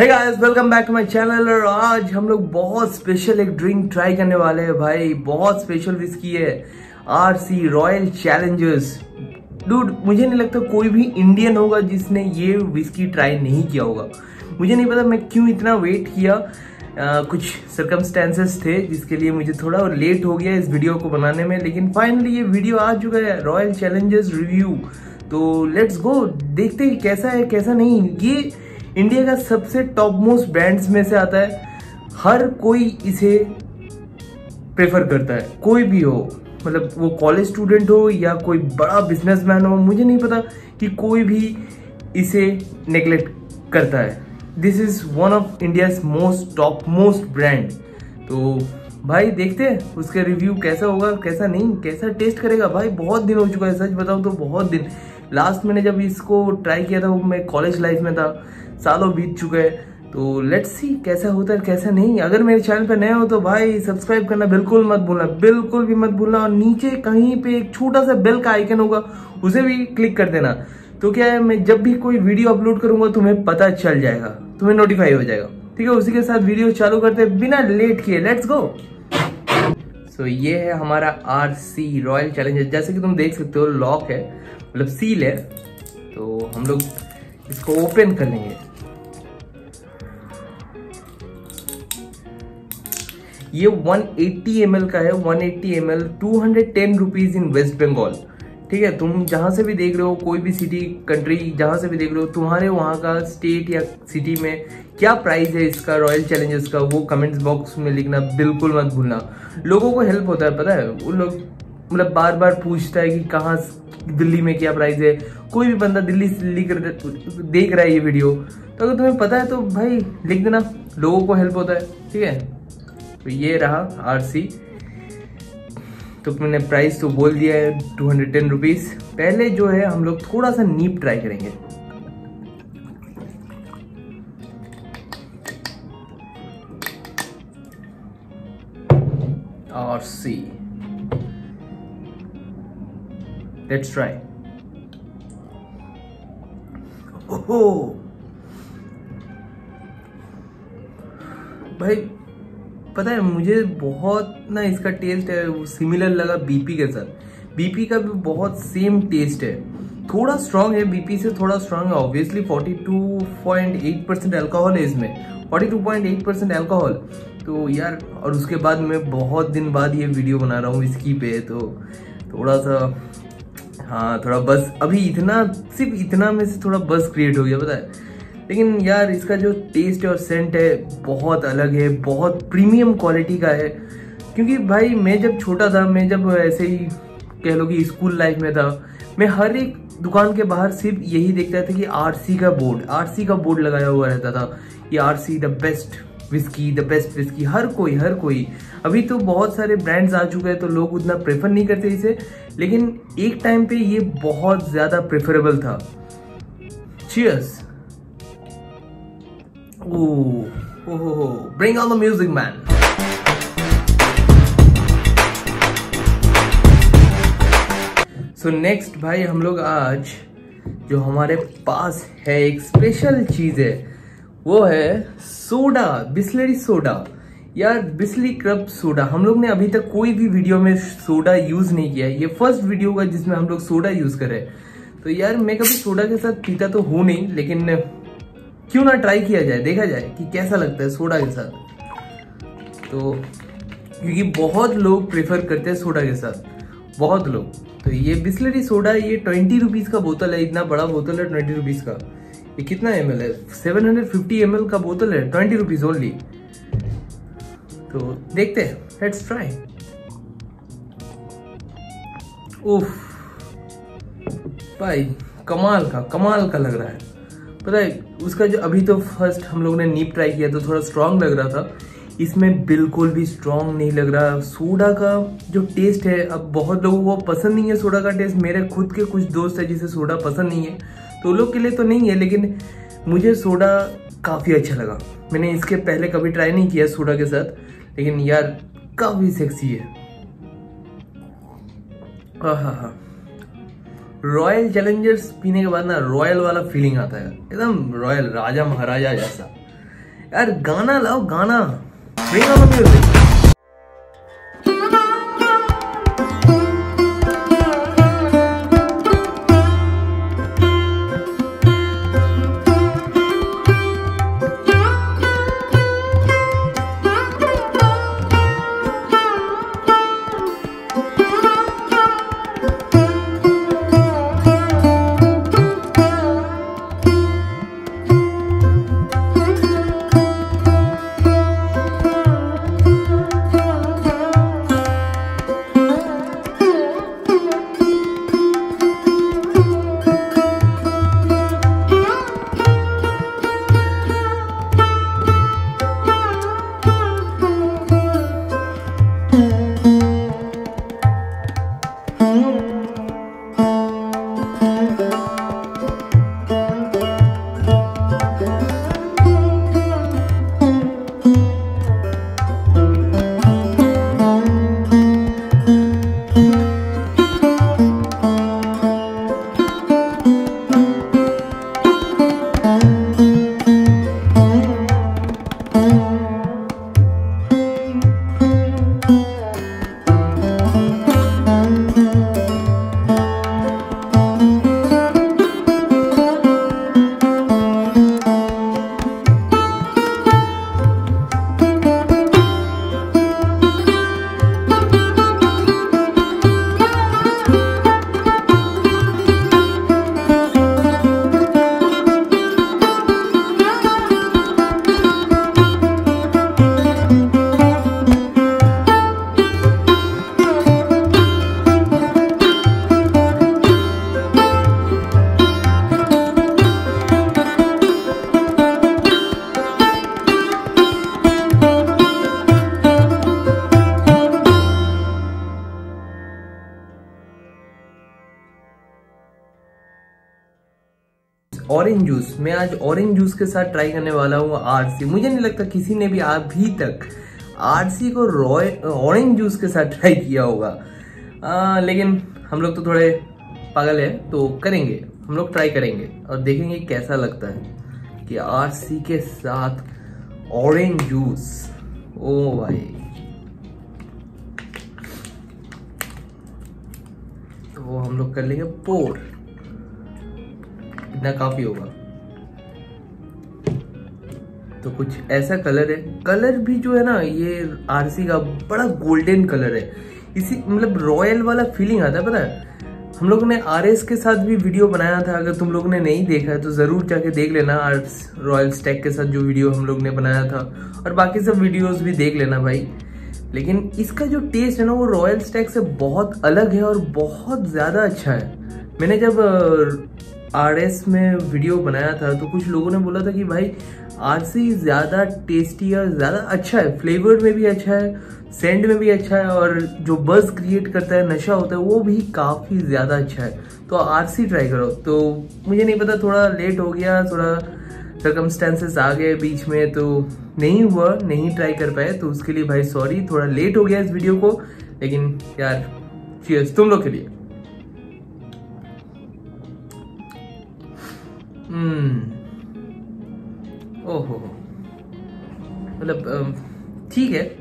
Hey guys welcome back to my channel और आज हम लोग बहुत स्पेशल एक ड्रिंक ट्राई करने वाले हैं भाई। बहुत स्पेशल विस्की है। R C Royal Challengers dude मुझे नहीं लगता कोई भी इंडियन होगा जिसने ये विस्की ट्राई नहीं किया होगा। मुझे नहीं पता मैं क्यों इतना वेट किया। आ, कुछ सर्कमस्टेंसेस थे जिसके लिए मुझे थोड़ा लेट हो गया इस वीडियो को बनाने में। लेकिन फाइनली ये वीडियो आ चुका है रॉयल चैलेंजर्स रिव्यू तो लेट्स गो देखते हैं कैसा है कैसा नहीं। ये इंडिया का सबसे टॉप मोस्ट ब्रांड्स में से आता है। हर कोई इसे प्रेफर करता है। कोई भी हो मतलब वो कॉलेज स्टूडेंट हो या कोई बड़ा बिजनेसमैन हो, मुझे नहीं पता कि कोई भी इसे नेग्लेक्ट करता है। This is one of India's most top most brand तो भाई देखते हैं उसका रिव्यू कैसा होगा, कैसा नहीं, कैसा टेस्ट करेगा। भाई बहुत दिन हो चुका है, सच बताऊँ तो बहुत दिन। लास्ट मैंने जब इसको ट्राई किया था, वो मैं कॉलेज लाइफ में था। सालों बीत चुके हैं। तो लेट्स सी कैसा होता है कैसा नहीं। अगर मेरे चैनल पर नए हो तो भाई सब्सक्राइब करना बिल्कुल मत भूलना। बिल्कुल भी मत भूलना और नीचे कहीं पे एक छोटा सा बेल का आइकन होगा, उसे भी क्लिक कर देना। तो क्या है, मैं जब भी कोई वीडियो अपलोड करूँगा, तुम्हें पता चल जाएगा। तुम्हें नोटिफाई हो जाएगा। ठीक है, उसी के साथ वीडियो चालू करते बिना लेट किए लेट्स गो सो ये है हमारा आर सी रॉयल चैलेंजर जैसे कि तुम देख सकते हो लॉक है। मतलब सील है तो हम लोग इसको ओपन कर लेंगे ये 180 ml का है 180 ml 210 rupees in West Bengal ठीक है, तुम जहाँ से भी देख रहे हो, कोई भी सिटी कंट्री जहाँ से भी देख रहे हो, तुम्हारे वहाँ का स्टेट या सिटी में क्या प्राइस है इसका रॉयल चैलेंजर्स का, वो कमेंट्स बॉक्स में लिखना बिल्कुल मत भूलना। लोगों को हेल्प होता है, पता है? उन लोग मतलब बार बार पूछता है कि कहाँ दिल्ली में क्या प्राइस है? कोई भी बंदा दिल्ली से लिख देख रहा है ये वीडियो तो अगर तुम्हें पता है तो भाई लिख देना, लोगों को हेल्प होता है, ठीक है? तो ये रहा आर सी तो मैंने प्राइस तो बोल दिया है टू हंड्रेड टेन रुपीज़ पहले जो है, हम लोग थोड़ा सा नीप ट्राई करेंगे। और सी लेट्स ट्राई ओहो। भाई, पता है, मुझे बहुत ना इसका टेस्ट है, वो सिमिलर लगा बीपी के साथ। बीपी का भी बहुत सेम टेस्ट है। थोड़ा स्ट्रांग है बीपी से थोड़ा स्ट्रांग है। ऑब्वियसली 42.8 परसेंट एल्कोहल है इसमें। 42.8 परसेंट एल्कोहल तो यार, और उसके बाद मैं बहुत दिन बाद ये वीडियो बना रहा हूँ इसकी पे तो थोड़ा सा हाँ थोड़ा बस अभी इतना, सिर्फ़ इतना में से थोड़ा बस क्रिएट हो गया, पता है? लेकिन यार, इसका जो टेस्ट और सेंट है, बहुत अलग है, बहुत प्रीमियम क्वालिटी का है। क्योंकि भाई, मैं जब छोटा था, मैं जब ऐसे ही, कह लो कि स्कूल लाइफ में था, मैं हर एक दुकान के बाहर सिर्फ़ यही देखता था कि आरसी का बोर्ड आरसी का बोर्ड लगाया हुआ रहता था ये RC the best whisky the best whisky हर कोई हर कोई। अभी तो बहुत सारे ब्रांड्स आ चुके हैं तो लोग उतना प्रेफर नहीं करते इसे। लेकिन एक टाइम पे ये बहुत ज़्यादा प्रेफरेबल था। Cheers Ooh, oh, bring the music, man. So next भाई हम लोग आज जो हमारे पास है एक स्पेशल चीज़ है वो है सोडा बिस्लरी सोडा यार बिस्ली क्रब सोडा, हम लोग ने अभी तक कोई भी वीडियो में सोडा यूज़ नहीं किया ये फ़र्स्ट वीडियो का जिसमें हम लोग सोडा यूज़ करें तो यार, मैं कभी सोडा के साथ पीता तो हूँ नहीं, लेकिन क्यों ना ट्राई किया जाए, देखा जाए कि कैसा लगता है सोडा के साथ। तो क्योंकि बहुत लोग प्रेफर करते हैं सोडा के साथ। बहुत लोग। तो ये बिस्लरी सोडा, ये ट्वेंटी रुपीज़ का बोतल है, इतना बड़ा बोतल है ट्वेंटी रुपीज़ का। ये कितना एम है? सेवन हंड्रेड फिफ्टी एम का बोतल है ट्वेंटी रुपीज़ ओनली तो देखते हैं। लेट्स ट्राई भाई, कमाल का कमाल का लग रहा है। पता है, उसका जो अभी तो फ़र्स्ट हम लोगों ने नीप ट्राई किया तो थोड़ा स्ट्रांग लग रहा था। इसमें बिल्कुल भी स्ट्रांग नहीं लग रहा। सोडा का जो टेस्ट है, अब बहुत लोगों को पसंद नहीं है सोडा का टेस्ट मेरे खुद के कुछ दोस्त है जिसे सोडा पसंद नहीं है। तो लोग के लिए तो नहीं है, लेकिन मुझे सोडा काफ़ी अच्छा लगा। मैंने इसके पहले कभी ट्राई नहीं किया सोडा के साथ। लेकिन यार काफ़ी सेक्सी है। हाँ हाँ हाँ। रॉयल चैलेंजर्स पीने के बाद ना रॉयल वाला फीलिंग आता है। एकदम रॉयल राजा महाराजा जैसा। यार गाना लाओ, गाना। म्यूज़िक ऑरेंज जूस मैं आज ऑरेंज जूस के साथ ट्राई करने वाला हूँ आरसी मुझे नहीं लगता किसी ने भी अभी तक आरसी को रॉय ऑरेंज जूस के साथ ट्राई किया होगा। आ, लेकिन हम लोग तो थोड़े पागल है तो करेंगे। हम लोग ट्राई करेंगे और देखेंगे कैसा लगता है कि आरसी के साथ ऑरेंज जूस ओ भाई। तो हम लोग कर लेंगे पोर इतना काफ़ी होगा। तो कुछ ऐसा कलर है। कलर भी जो है ना, ये आरसी का बड़ा गोल्डन कलर है। इसी मतलब रॉयल वाला फीलिंग आता है, पता है? हम लोग ने आर एस के साथ भी वीडियो बनाया था। अगर तुम लोग ने नहीं देखा है तो ज़रूर जाके देख लेना आर रॉयल स्टैक के साथ जो वीडियो हम लोग ने बनाया था। और बाकी सब वीडियोस भी देख लेना भाई। लेकिन इसका जो टेस्ट है ना, वो रॉयल स्टैक से बहुत अलग है और बहुत ज़्यादा अच्छा है। मैंने जब आर एस में वीडियो बनाया था तो कुछ लोगों ने बोला था कि भाई आर सी ज़्यादा टेस्टी और ज़्यादा अच्छा है। फ्लेवर में भी अच्छा है सेंड में भी अच्छा है, और जो बज क्रिएट करता है, नशा होता है, वो भी काफ़ी ज़्यादा अच्छा है। तो आर सी ट्राई करो। तो मुझे नहीं पता, थोड़ा लेट हो गया, थोड़ा सर्कमस्टेंसेस आ गए बीच में तो नहीं हुआ, नहीं ट्राई कर पाए तो उसके लिए भाई सॉरी थोड़ा लेट हो गया इस वीडियो को, लेकिन यार चीयर्स तुम लोग के लिए। ओहो। मतलब ठीक है।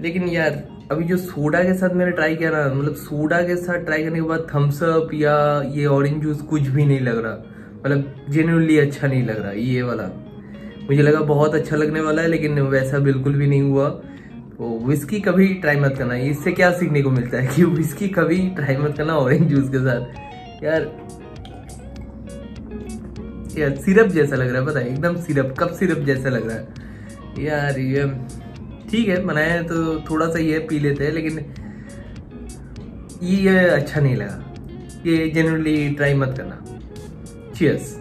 लेकिन यार, अभी जो सोडा के साथ मैंने ट्राई किया ना मतलब सोडा के साथ ट्राई करने के बाद थम्स अप या ये ऑरेंज जूस कुछ भी नहीं लग रहा। मतलब जेन्यूनली अच्छा नहीं लग रहा, ये वाला। मुझे लगा बहुत अच्छा लगने वाला है, लेकिन वैसा बिल्कुल भी नहीं हुआ। तो विस्की कभी ट्राई मत करना। इससे क्या सीखने को मिलता है कि विस्की कभी ट्राई मत करना ऑरेंज जूस के साथ। यार सिरप जैसा लग रहा है, पता है? एकदम सिरप, कप सिरप जैसा लग रहा है। यार, ये ठीक है, बनाए तो थोड़ा सा ये पी लेते हैं, लेकिन ये अच्छा नहीं लगा। ये जनरली ट्राई मत करना। चियर्स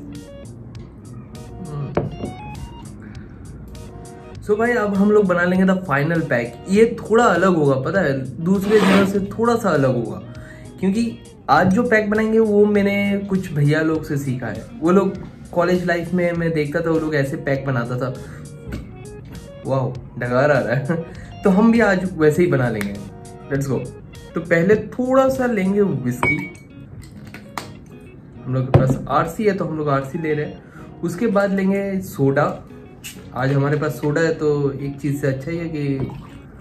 सो so भाई, अब हम लोग बना लेंगे द फाइनल पैक ये थोड़ा अलग होगा, पता है? दूसरे जगह से थोड़ा सा अलग होगा। क्योंकि आज जो पैक बनाएँगे, वो मैंने कुछ भैया लोग से सीखा है। वो लोग कॉलेज लाइफ में मैं देखता था वो लोग ऐसे पैक बनाता था। वाह डगार आ रहा है। तो हम भी आज वैसे ही बना लेंगे। लेट्स गो तो पहले थोड़ा सा लेंगे विस्की हम लोग के पास आरसी है तो हम लोग आरसी ले रहे हैं। उसके बाद लेंगे सोडा आज हमारे पास सोडा है तो एक चीज़ से अच्छा ही है कि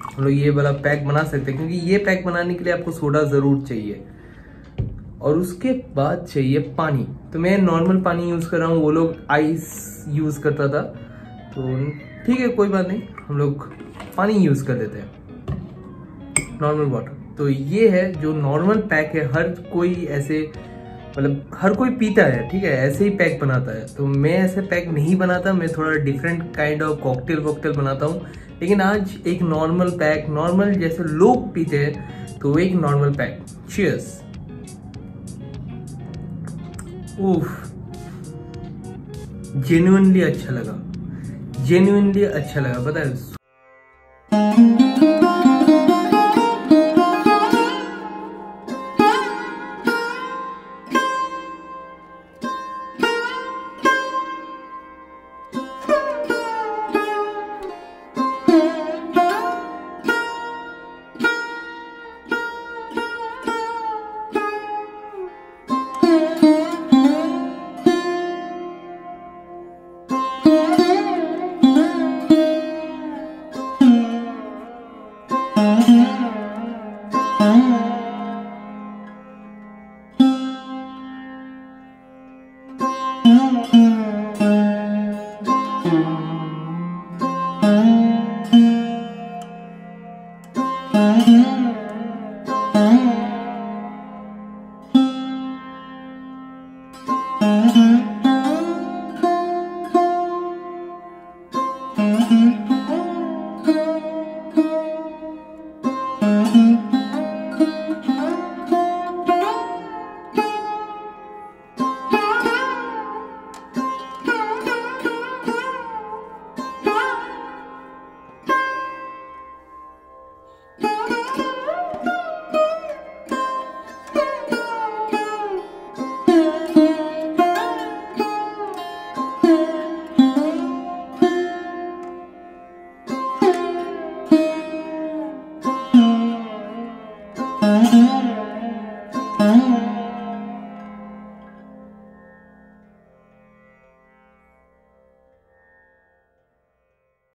हम लोग ये वाला पैक बना सकते हैं, क्योंकि ये पैक बनाने के लिए आपको सोडा ज़रूर चाहिए। और उसके बाद चाहिए पानी। तो मैं नॉर्मल पानी यूज़ कर रहा हूँ, वो लोग आइस यूज़ करता था। तो ठीक है, कोई बात नहीं, हम लोग पानी यूज़ कर देते हैं। नॉर्मल वाटर तो ये है जो नॉर्मल पैक है, हर कोई ऐसे मतलब हर कोई पीता है, ठीक है, ऐसे ही पैक बनाता है। तो मैं ऐसे पैक नहीं बनाता, मैं थोड़ा डिफरेंट काइंड ऑफ़ कॉकटेल वॉकटेल बनाता हूँ। लेकिन आज एक नॉर्मल पैक नॉर्मल जैसे लोग पीते हैं तो एक नॉर्मल पैक चीयर्स उफ। जेन्यूनली अच्छा लगा। जेन्यूनली अच्छा लगा है Mm-hmm.